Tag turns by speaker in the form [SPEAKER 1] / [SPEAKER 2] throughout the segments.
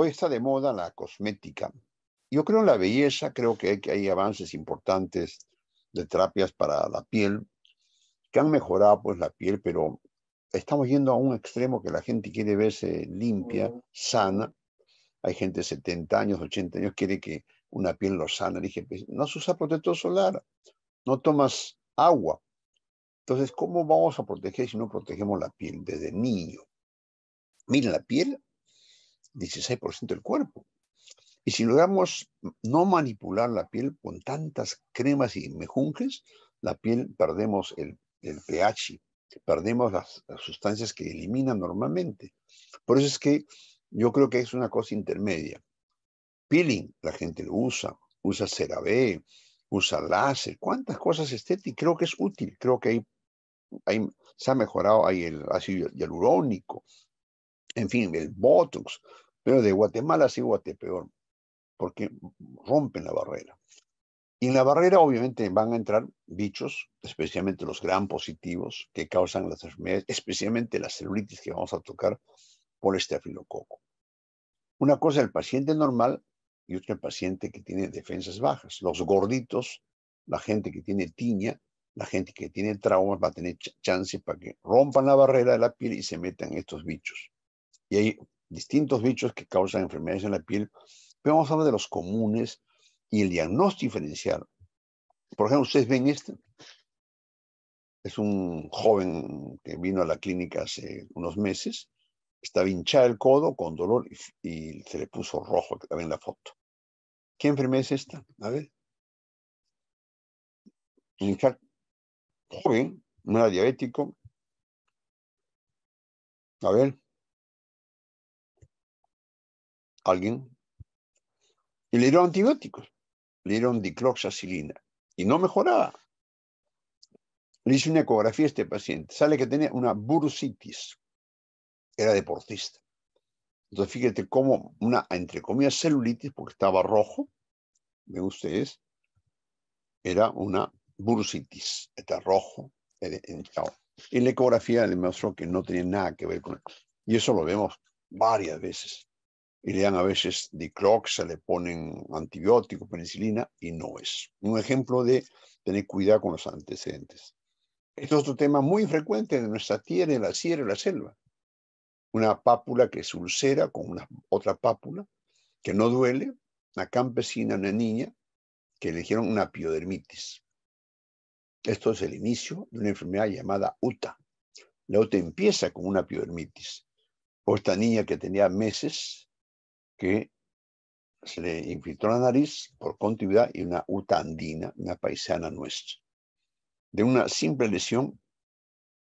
[SPEAKER 1] hoy está de moda la cosmética. Yo creo en la belleza, creo que hay, que hay avances importantes de terapias para la piel que han mejorado pues la piel, pero estamos yendo a un extremo que la gente quiere verse limpia, sana. Hay gente de 70 años, 80 años, quiere que una piel lo sana. dije, pues, no se usa protector solar, no tomas agua. Entonces, ¿cómo vamos a proteger si no protegemos la piel desde niño? Miren, la piel, 16% del cuerpo. Y si logramos no manipular la piel con tantas cremas y mejunjes, la piel perdemos el, pH, perdemos las, sustancias que eliminan normalmente. Por eso es que yo creo que es una cosa intermedia. Peeling, la gente lo usa, usa CeraVe, usa láser, cuántas cosas estéticas, creo que es útil, creo que hay, se ha mejorado ahí el ácido hialurónico, en fin, el Botox, de Guatemala sí peor, porque rompen la barrera. Y en la barrera obviamente van a entrar bichos, especialmente los gran positivos, que causan las enfermedades, especialmente la celulitis que vamos a tocar por este afilococo. Una cosa el paciente normal y otra el paciente que tiene defensas bajas. Los gorditos, la gente que tiene tiña, la gente que tiene traumas va a tener chance para que rompan la barrera de la piel y se metan estos bichos. Y hay distintos bichos que causan enfermedades en la piel, pero vamos a hablar de los comunes y el diagnóstico diferencial. Por ejemplo, ustedes ven este. Es un joven que vino a la clínica hace unos meses. Estaba hinchado el codo con dolor y, se le puso rojo, ven la foto. ¿Qué enfermedad es esta? A ver. joven, no era diabético. A ver. ¿Alguien? Y le dieron antibióticos. Le dieron dicloxacilina. Y no mejoraba. Le hice una ecografía a este paciente. Sale que tenía una bursitis. Era deportista. Entonces, fíjate cómo una, entre comillas, celulitis, porque estaba rojo, ven ustedes, era una bursitis, está rojo, Y la ecografía le mostró que no tenía nada que ver con eso. Y eso lo vemos varias veces. Y le dan a veces diclox, le ponen antibiótico, penicilina, y no es. Un ejemplo de tener cuidado con los antecedentes. Este es otro tema muy frecuente en nuestra tierra, en la sierra, en la selva una pápula que es ulcera con una, otra pápula que no duele, una campesina, una niña, que le dijeron una piodermitis. Esto es el inicio de una enfermedad llamada UTA. La UTA empieza con una piodermitis. O esta niña que tenía meses, que se le infiltró la nariz por continuidad y una UTA andina, una paisana nuestra. De una simple lesión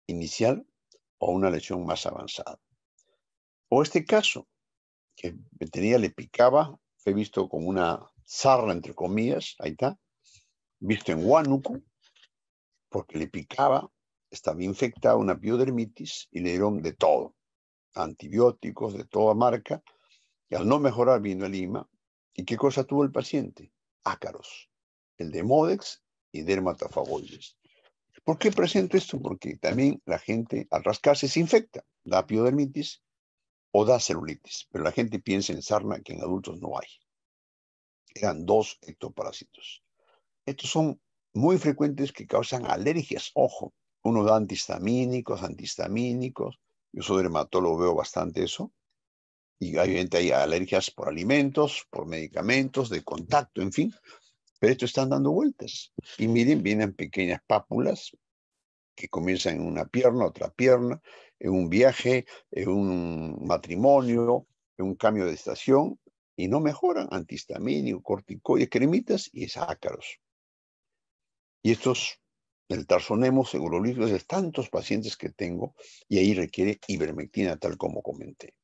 [SPEAKER 1] inicial o una lesión más avanzada. O este caso, que tenía, le picaba, fue visto como una sarna, entre comillas, ahí está, visto en Huánuco, porque le picaba, estaba infectada una biodermitis y le dieron de todo, antibióticos de toda marca, y al no mejorar vino a Lima. ¿Y qué cosa tuvo el paciente? Ácaros, el de Modex y dermatofagoides. ¿Por qué presento esto? Porque también la gente al rascarse se infecta, da piodermitis o da celulitis, pero la gente piensa en sarna que en adultos no hay. Eran dos ectoparásitos. Estos son muy frecuentes que causan alergias. Ojo, uno da antihistamínicos, antihistamínicos. Yo soy dermatólogo, veo bastante eso. Y obviamente hay alergias por alimentos, por medicamentos, de contacto, en fin. Pero estos están dando vueltas. Y miren, vienen pequeñas pápulas que comienzan en una pierna, otra pierna, en un viaje, en un matrimonio, en un cambio de estación, y no mejoran antihistamínico, corticoides, cremitas y es ácaros. Y estos, el tarsonemo, segurolíticos, de tantos pacientes que tengo, y ahí requiere ivermectina, tal como comenté.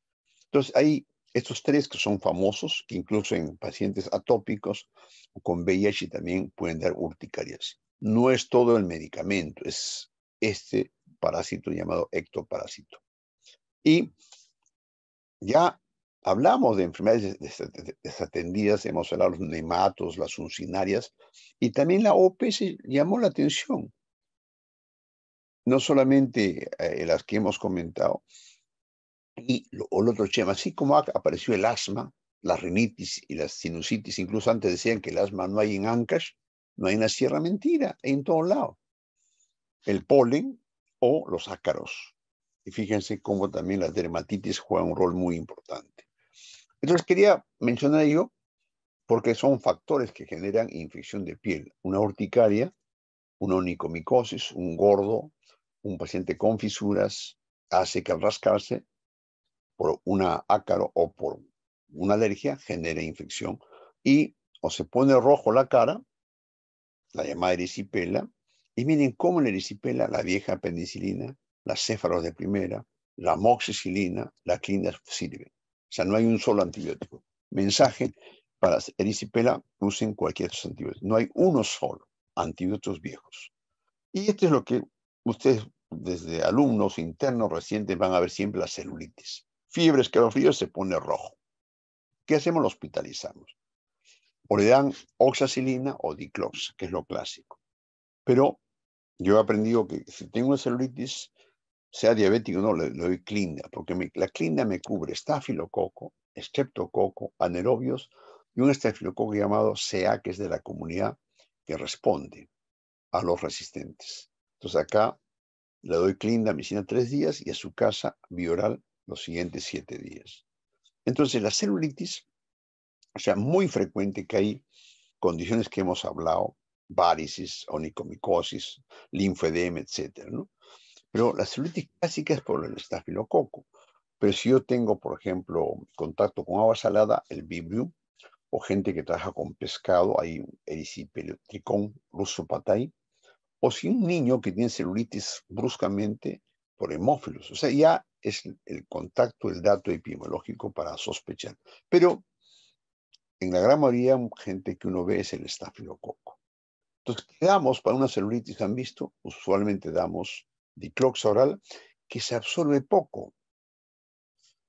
[SPEAKER 1] Entonces, hay estos tres que son famosos, que incluso en pacientes atópicos o con VIH también pueden dar urticarias. No es todo el medicamento, es este parásito llamado ectoparásito. Y ya hablamos de enfermedades desatendidas, hemos hablado de los nematos, las uncinarias, y también la OPS llamó la atención. No solamente eh, las que hemos comentado, Y el otro chema, así como apareció el asma, la rinitis y la sinusitis, incluso antes decían que el asma no hay en Ancash, no hay en la sierra, mentira, en todo lado. El polen o los ácaros. Y fíjense cómo también la dermatitis juega un rol muy importante. Entonces quería mencionar yo porque son factores que generan infección de piel. Una urticaria, una onicomicosis, un gordo, un paciente con fisuras, hace que al rascarse por una ácaro o por una alergia genere infección y o se pone rojo la cara, la llamada erisipela, y miren cómo la erisipela, la vieja penicilina, las céfalos de primera, la moxicilina, la clina sirve. O sea, no hay un solo antibiótico. Mensaje para erisipela, usen cualquier antibiótico. No hay uno solo, antibióticos viejos. Y esto es lo que ustedes, desde alumnos internos recientes, van a ver siempre la celulitis. Fiebre, escalofrío, se pone rojo. ¿Qué hacemos? Lo hospitalizamos. O le dan oxacilina o diclox, que es lo clásico. Pero yo he aprendido que si tengo una celulitis, sea diabético o no, le, doy clinda, porque la clinda me cubre estafilococo, estreptococo, anaerobios y un estafilococo llamado CA, que es de la comunidad que responde a los resistentes. Entonces acá le doy clinda medicina tres días y a su casa bioral los siguientes siete días. Entonces la celulitis, o sea, muy frecuente que hay condiciones que hemos hablado, varices, onicomicosis, linfedema, etcétera, ¿no? Pero la celulitis clásica es por el estafilococo. Pero si yo tengo, por ejemplo, contacto con agua salada, el vibrium, o gente que trabaja con pescado, hay un erisipeletricón ruso patay, o si un niño que tiene celulitis bruscamente por hemófilos. O sea, ya es el contacto, el dato epidemiológico para sospechar. Pero en la gran mayoría, gente que uno ve es el estafilococo. Entonces, ¿qué damos para una celulitis? ¿Han visto? Usualmente damos diclox oral, que se absorbe poco,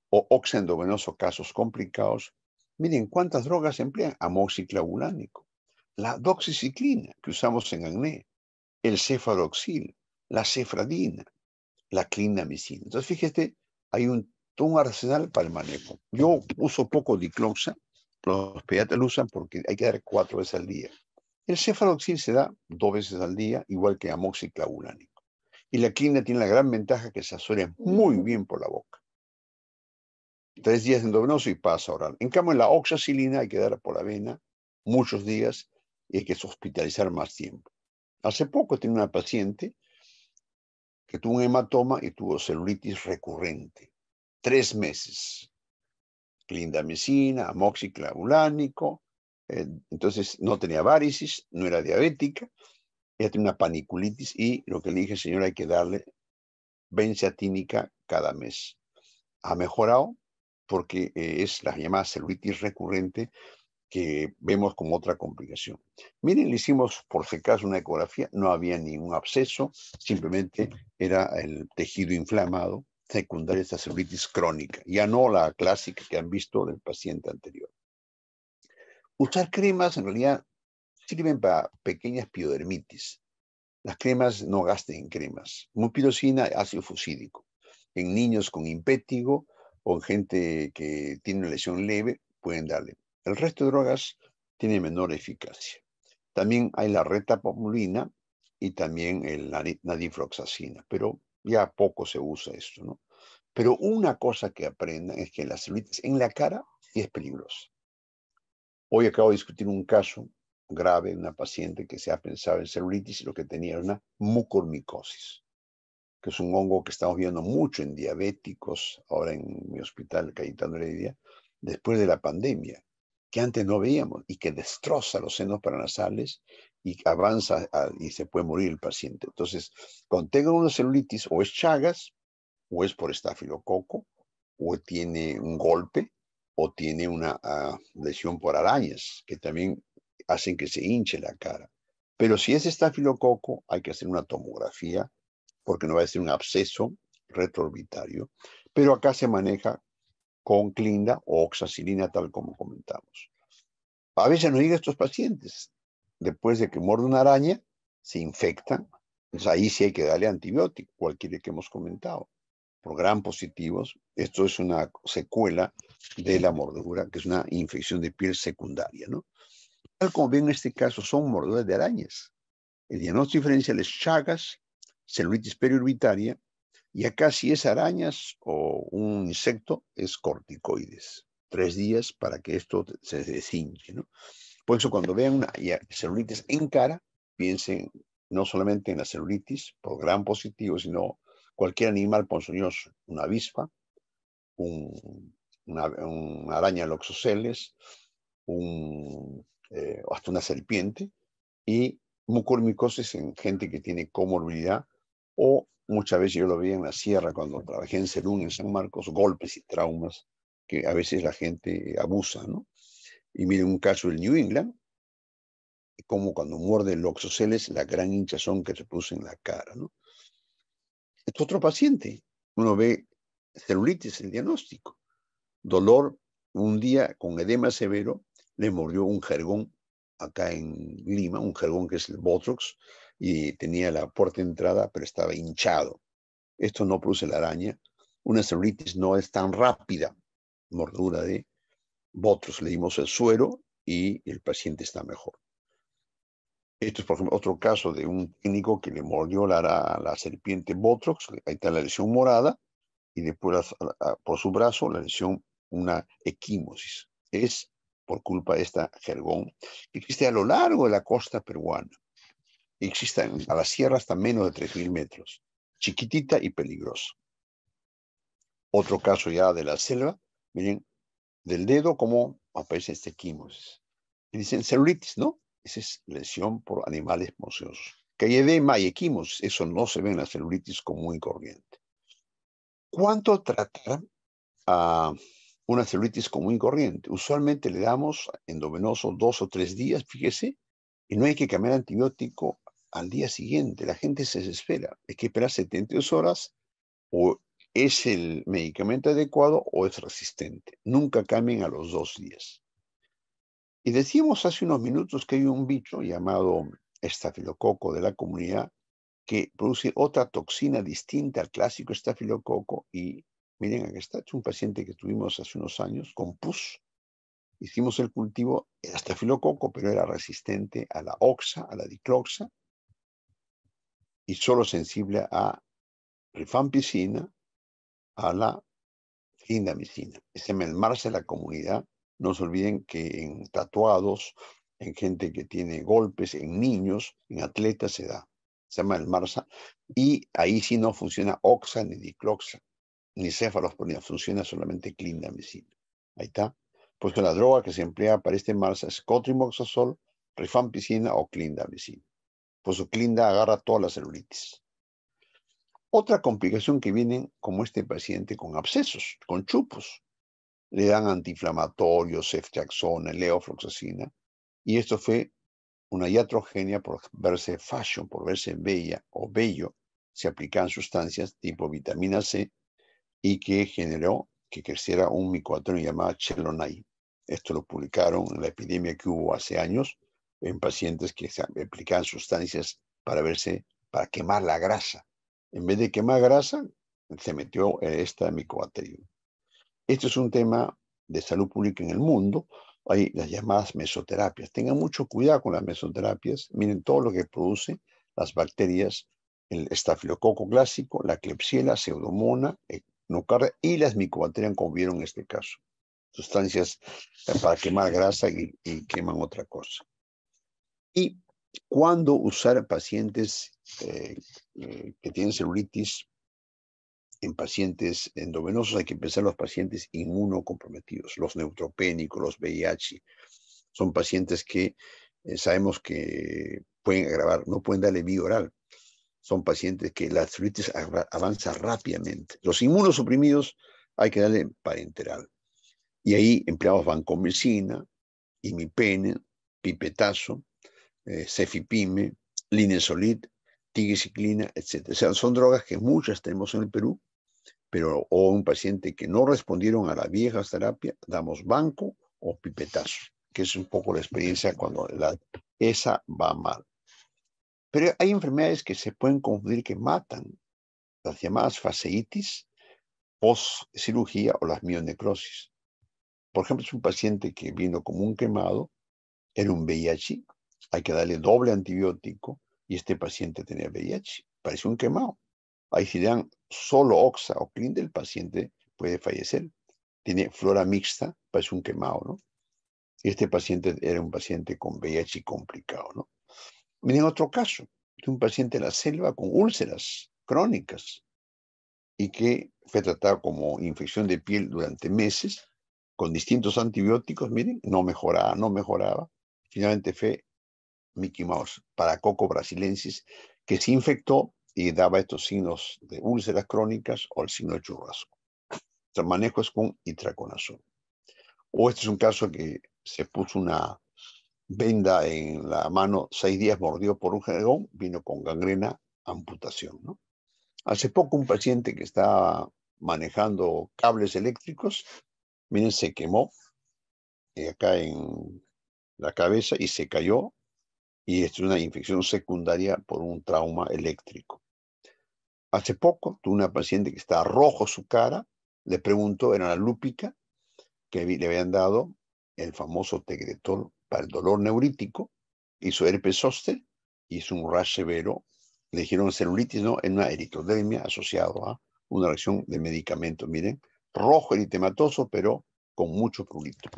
[SPEAKER 1] o oxendovenoso, casos complicados. Miren cuántas drogas emplean amoxiclavulánico, la doxiciclina que usamos en acné, el cefaloxil, la cefradina, la clindamicina. Entonces, fíjate, hay un, un arsenal para el manejo. Yo uso poco dicloxa, los pediatras lo usan porque hay que dar cuatro veces al día. El cefaloxil se da dos veces al día, igual que amoxiclavulánico. Y la clina tiene la gran ventaja que se absorbe muy bien por la boca. Tres días endovenoso y pasa oral. En cambio, en la oxacilina hay que dar por la vena muchos días y hay que hospitalizar más tiempo. Hace poco tenía una paciente que tuvo un hematoma y tuvo celulitis recurrente. Tres meses. Clindamicina, amoxiclavulánico. Eh, entonces no tenía varices, no era diabética ella tiene una paniculitis y lo que le dije, señor, hay que darle benzatínica cada mes. Ha mejorado porque eh, es la llamada celulitis recurrente que vemos como otra complicación. Miren, le hicimos por si acaso una ecografía, no había ningún absceso, simplemente era el tejido inflamado secundario de esta celulitis crónica, ya no la clásica que han visto del paciente anterior. Usar cremas en realidad sirven para pequeñas piodermitis. Las cremas no gasten en cremas. Mupirocina, ácido fusídico. En niños con impétigo o en gente que tiene una lesión leve, pueden darle. El resto de drogas tiene menor eficacia. También hay la retapomulina y también el nadifloxacina, pero ya poco se usa esto, ¿no? Pero una cosa que aprendan es que la celulitis en la cara es peligrosa. Hoy acabo de discutir un caso grave, una paciente que se ha pensado en celulitis y lo que tenía era una mucormicosis, que es un hongo que estamos viendo mucho en diabéticos, ahora en mi hospital Cayetano Heredia, después de la pandemia, que antes no veíamos y que destroza los senos paranasales y avanza y se puede morir el paciente. Entonces, cuando tengan una celulitis, o es Chagas, o es por estafilococo, o tiene un golpe, o tiene una ah, lesión por arañas, que también hacen que se hinche la cara. Pero si es estafilococo, hay que hacer una tomografía porque no va a ser un absceso retroorbitario. Pero acá se maneja con clinda o oxacilina, tal como comentamos. A veces nos digan estos pacientes, después de que muerde una araña, se infectan. Entonces ahí sí hay que darle antibiótico, cualquiera que hemos comentado. por gran positivos. Esto es una secuela de la mordedura, que es una infección de piel secundaria, ¿no? Tal como ven en este caso, son mordeduras de arañas. El diagnóstico diferencial es Chagas, celulitis periorbitaria, y acá si es arañas o un insecto, es corticoides. Tres días para que esto se deshinche, ¿no? Por eso cuando vean una celulitis en cara, piensen no solamente en la celulitis, por gran positivo, sino cualquier animal ponzoñoso, una avispa, una, araña loxoceles, eh, hasta una serpiente, y mucormicosis en gente que tiene comorbilidad, o muchas veces yo lo vi en la sierra cuando trabajé en Cerún, en San Marcos, golpes y traumas que a veces la gente abusa, ¿no? Y miren un caso del New England, como cuando muerde el loxoceles, la gran hinchazón que se produce en la cara, ¿no? Es otro paciente, uno ve celulitis, el diagnóstico, dolor, un día con edema severo, le mordió un jergón acá en Lima, un jergón que es el Botrox, y tenía la puerta de entrada, pero estaba hinchado. Esto no produce la araña. Una celulitis no es tan rápida, mordura de Botrox. Le dimos el suero y el paciente está mejor. Esto es, por ejemplo, otro caso de un técnico que le mordió la, la serpiente Botrox, ahí está la lesión morada, y después por su brazo la lesión, una equimosis. Es por culpa de esta jergón que existe a lo largo de la costa peruana. Existe a la sierra hasta menos de 3.000 metros. Chiquitita y peligrosa. Otro caso ya de la selva, miren, del dedo como aparece este equimosis. Y dicen celulitis, ¿no? Esa es lesión por animales mociosos. Que hay edema y equimos, eso no se ve en la celulitis común y corriente. ¿Cuánto tratar a una celulitis común y corriente? Usualmente le damos endovenoso dos o tres días, fíjese, y no hay que cambiar antibiótico al día siguiente. La gente se desespera. Hay que esperar 72 horas o es el medicamento adecuado o es resistente. Nunca cambien a los dos días. Y decíamos hace unos minutos que hay un bicho llamado estafilococo de la comunidad que produce otra toxina distinta al clásico estafilococo. Y miren, aquí está, es un paciente que tuvimos hace unos años con pus. Hicimos el cultivo de estafilococo, pero era resistente a la oxa, a la dicloxa, y solo sensible a rifampicina, a la clindamicina. Ese melmarse la comunidad no se olviden que en tatuados, en gente que tiene golpes, en niños, en atletas se da. Se llama el MARSA. Y ahí sí no funciona oxa ni dicloxa, ni cefalosporina, funciona solamente clindamicina. Ahí está. Pues la droga que se emplea para este MARSA es cotrimoxazol, rifampicina o clindamicina. Pues su clinda agarra toda la celulitis. Otra complicación que viene como este paciente con abscesos, con chupos le dan antiinflamatorios, ceftriaxona, leofloxacina, y esto fue una iatrogenia por verse fashion, por verse bella o bello, se aplican sustancias tipo vitamina C y que generó que creciera un micobatón llamado Chelonai. Esto lo publicaron en la epidemia que hubo hace años en pacientes que se aplicaban sustancias para verse, para quemar la grasa. En vez de quemar grasa, se metió esta micobacteria. Esto es un tema de salud pública en el mundo. Hay las llamadas mesoterapias. Tengan mucho cuidado con las mesoterapias. Miren todo lo que produce las bacterias, el estafilococo clásico, la Klebsiella, pseudomona, y las micobacterias, como vieron en este caso. Sustancias para quemar grasa y, queman otra cosa. Y cuando usar pacientes eh, eh, que tienen celulitis en pacientes endovenosos hay que pensar en los pacientes inmunocomprometidos, los neutropénicos, los VIH. Son pacientes que eh, sabemos que pueden agravar, no pueden darle vía oral. Son pacientes que la artritis avanza rápidamente. Los inmunosuprimidos hay que darle parenteral. Y ahí empleamos vancomicina, imipene, pipetazo, eh, cefipime, linesolid, tigiciclina, etc. O sea, son drogas que muchas tenemos en el Perú pero o un paciente que no respondieron a la vieja terapia, damos banco o pipetazo, que es un poco la experiencia cuando la, esa va mal. Pero hay enfermedades que se pueden confundir que matan, las llamadas faseitis, post cirugía o las mionecrosis. Por ejemplo, es un paciente que vino como un quemado, era un VIH, hay que darle doble antibiótico y este paciente tenía VIH, parece un quemado. Ahí si le dan solo oxa o clean del paciente puede fallecer. Tiene flora mixta, parece un quemado, ¿no? Este paciente era un paciente con VIH complicado, ¿no? Miren otro caso, de un paciente de la selva con úlceras crónicas y que fue tratado como infección de piel durante meses con distintos antibióticos, miren, no mejoraba, no mejoraba. Finalmente fue Mickey Mouse, para Coco brasilensis, que se infectó y daba estos signos de úlceras crónicas o el signo de churrasco. El manejo es con itraconazol. O este es un caso que se puso una venda en la mano, seis días mordió por un jergón, vino con gangrena, amputación. ¿no? Hace poco un paciente que estaba manejando cables eléctricos, miren, se quemó eh, acá en la cabeza y se cayó y es una infección secundaria por un trauma eléctrico. Hace poco tuve una paciente que estaba rojo su cara, le preguntó, era la lúpica, que le habían dado el famoso tegretol para el dolor neurítico, hizo herpes zóster, hizo un rash severo, le dijeron celulitis, ¿no? En una eritrodermia asociado a una reacción de medicamentos. Miren, rojo eritematoso, pero con mucho prurito.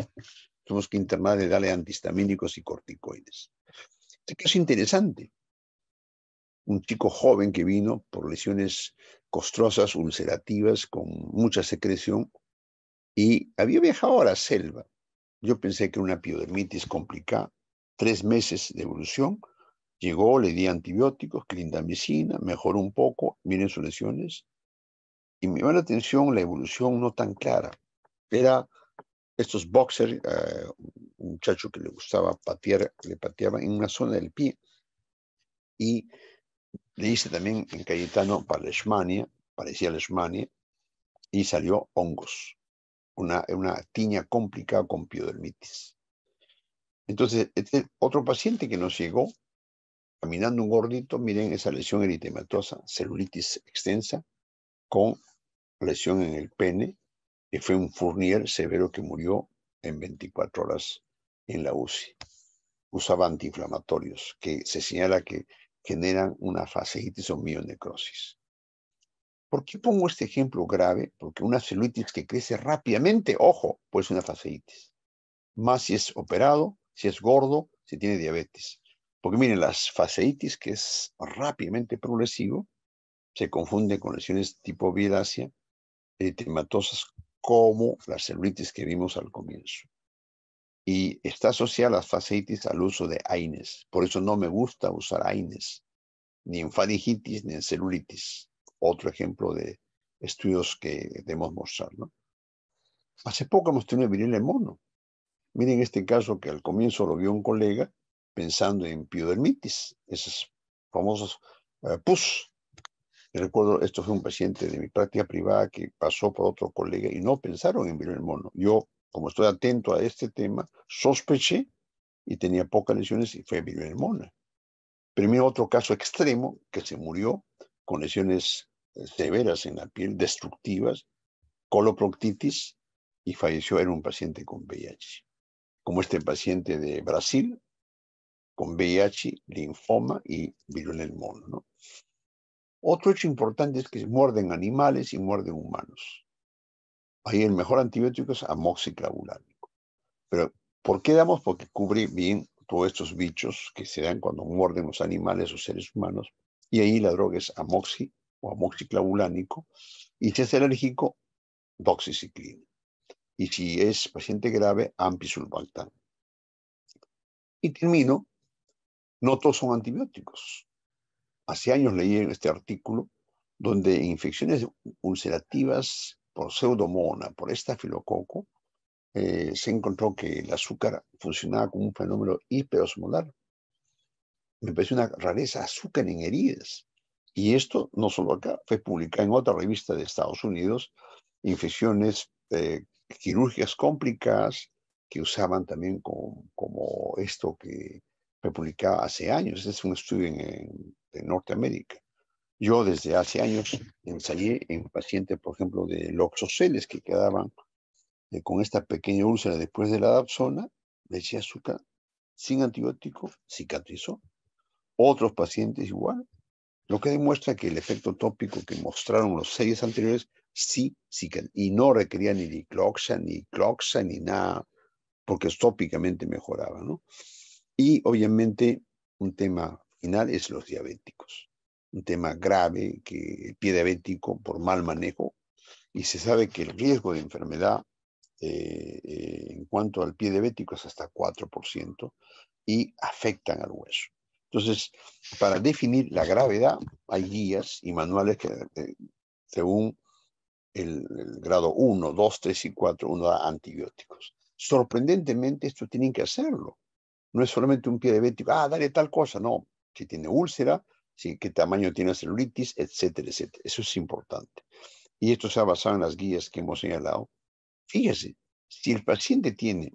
[SPEAKER 1] Tenemos que internar y darle antihistamínicos y corticoides. Este caso interesante. Un chico joven que vino por lesiones costrosas, ulcerativas, con mucha secreción, y había viajado a la selva. Yo pensé que una piodermitis complicada, tres meses de evolución, llegó, le di antibióticos, clindamicina, mejoró un poco, miren sus lesiones, y me llama la atención la evolución no tan clara. Era estos boxers, eh, un muchacho que le gustaba patear, le pateaba en una zona del pie, y le hice también en Cayetano para Leishmania, parecía Leishmania, y salió hongos una, una tiña complicada con piodermitis. Entonces, este otro paciente que nos llegó, caminando un gordito, miren esa lesión eritematosa, celulitis extensa, con lesión en el pene, que fue un Fournier severo que murió en 24 horas en la UCI. Usaba antiinflamatorios, que se señala que generan una fasciitis o mionecrosis. ¿Por qué pongo este ejemplo grave? Porque una celulitis que crece rápidamente, ojo, puede ser una fasciitis. Más si es operado, si es gordo, si tiene diabetes. Porque miren, las fasciitis, que es rápidamente progresivo, se confunde con lesiones tipo virácea, eritematosas, como las celulitis que vimos al comienzo. Y está asociada las fasciitis al uso de AINES. Por eso no me gusta usar AINES, ni en faringitis ni en celulitis otro ejemplo de estudios que debemos mostrar. ¿no? Hace poco hemos tenido virile mono. Miren este caso que al comienzo lo vio un colega pensando en piodermitis, esos famosos uh, pus. recuerdo, esto fue un paciente de mi práctica privada que pasó por otro colega y no pensaron en virile mono. Yo, como estoy atento a este tema, sospeché y tenía pocas lesiones y fue virile mono. Pero otro caso extremo que se murió con lesiones severas en la piel, destructivas, coloproctitis, y falleció, era un paciente con VIH. Como este paciente de Brasil, con VIH, linfoma y viruela del mono. ¿no? Otro hecho importante es que muerden animales y muerden humanos. Ahí el mejor antibiótico es amoxiclavulánico. Pero, ¿por qué damos? Porque cubre bien todos estos bichos que se dan cuando muerden los animales o seres humanos. Y ahí la droga es amoxi o amoxiclavulánico, y si es alérgico, doxiciclina. Y si es paciente grave, ampisulbactam. Y termino, no todos son antibióticos. Hace años leí en este artículo donde infecciones ulcerativas por pseudomona, por estafilococo, eh, se encontró que el azúcar funcionaba como un fenómeno hiperosmolar. Me pareció una rareza azúcar en heridas. Y esto no solo acá, fue publicado en otra revista de Estados Unidos, infecciones eh, quirúrgicas complicadas que usaban también como, esto que fue publicado hace años. Este es un estudio en, Norteamérica. Yo desde hace años ensayé en pacientes, por ejemplo, de loxoceles que quedaban eh, con esta pequeña úlcera después de la dapsona, le eché azúcar sin antibiótico, cicatrizó. Otros pacientes igual, lo que demuestra que el efecto tópico que mostraron los seis anteriores sí, sí, y no requería ni dicloxa, ni cloxa, ni nada, porque tópicamente mejoraba, ¿no? Y obviamente un tema final es los diabéticos, un tema grave que el pie diabético por mal manejo, y se sabe que el riesgo de enfermedad eh, eh, en cuanto al pie diabético es hasta 4% y afectan al hueso. Entonces, para definir la gravedad, hay guías y manuales que, eh, según el, grado 1, 2, 3 y 4, uno da antibióticos. Sorprendentemente, esto tienen que hacerlo. No es solamente un pie diabético, ah, dale tal cosa, no. Si tiene úlcera, si, qué tamaño tiene celulitis, etcétera, etcétera. Eso es importante. Y esto se ha basado en las guías que hemos señalado. Fíjese, si el paciente tiene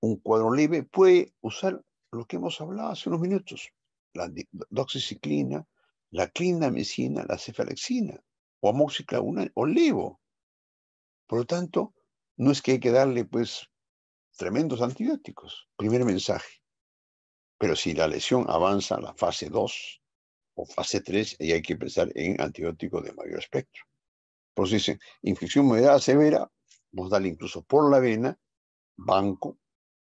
[SPEAKER 1] un cuadro leve, puede usar lo que hemos hablado hace unos minutos, la doxiciclina, la clindamicina, la cefalexina, o amoxiclavina o levo. Por lo tanto, no es que hay que darle, pues, tremendos antibióticos. Primer mensaje. Pero si la lesión avanza a la fase 2 o fase 3, ahí hay que pensar en antibióticos de mayor espectro. Por eso dicen, infección moderada severa, vos dale incluso por la vena, banco,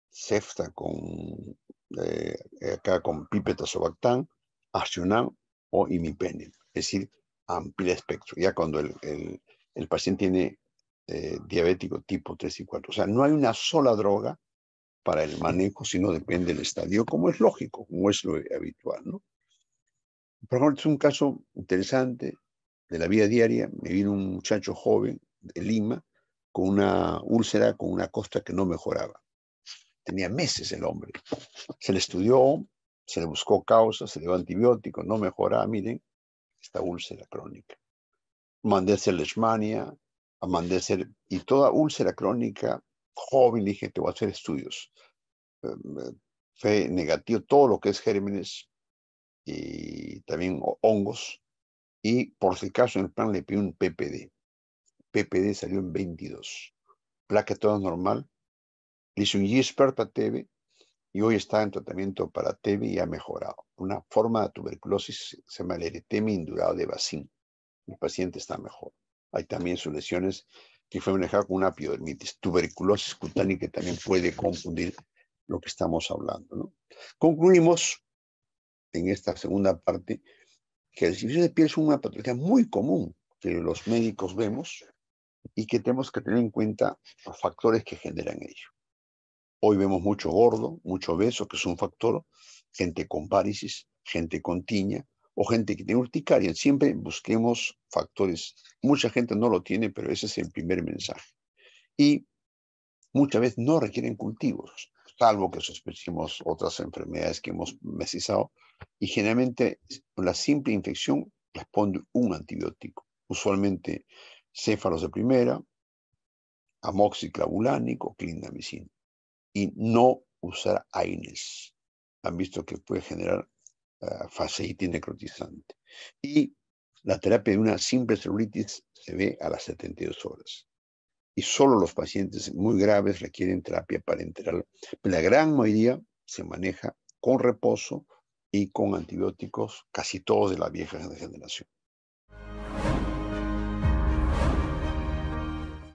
[SPEAKER 1] cefta con eh, acá con pipetazobactam, accionam o imipenem, es decir, amplio espectro, ya cuando el, el, paciente tiene eh, diabético tipo 3 y 4. O sea, no hay una sola droga para el manejo, sino depende del estadio, como es lógico, como es lo habitual, ¿no? Por ejemplo, es un caso interesante de la vida diaria. Me vino un muchacho joven de Lima con una úlcera, con una costa que no mejoraba. Tenía meses el hombre. Se le estudió, se le buscó causa, se le dio antibióticos, no mejoraba, miren, esta úlcera crónica. Mandé hacer leishmania, mandé hacer, y toda úlcera crónica, joven, dije, te voy a hacer estudios. Em, fe negativo, todo lo que es gérmenes y también hongos. Y por si acaso en el plan le pidió un PPD. PPD salió en 22. Placa toda normal, hizo un GISPER para TB y hoy está en tratamiento para TB y ha mejorado. Una forma de tuberculosis se llama el eritema indurado de Bacin. El paciente está mejor. Hay también sus lesiones que fue manejada con una epidermitis, tuberculosis cutánea que también puede confundir lo que estamos hablando. Concluimos en esta segunda parte que el cirugía de piel es una patología muy común que los médicos vemos y que tenemos que tener en cuenta los factores que generan ello. Hoy vemos mucho gordo, mucho obeso, que es un factor, gente con parálisis, gente con tiña o gente que tiene urticaria. Siempre busquemos factores. Mucha gente no lo tiene, pero ese es el primer mensaje. Y muchas veces no requieren cultivos, salvo que sospechemos otras enfermedades que hemos mesizado. Y generalmente la simple infección responde un antibiótico, usualmente céfalos de primera, amoxiclavulánico, clindamicina y no usar AINES. Han visto que puede generar uh, fasciitis necrotizante. Y la terapia de una simple celulitis se ve a las 72 horas. Y solo los pacientes muy graves requieren terapia parenteral. Pero la gran mayoría se maneja con reposo y con antibióticos, casi todos de la vieja generación.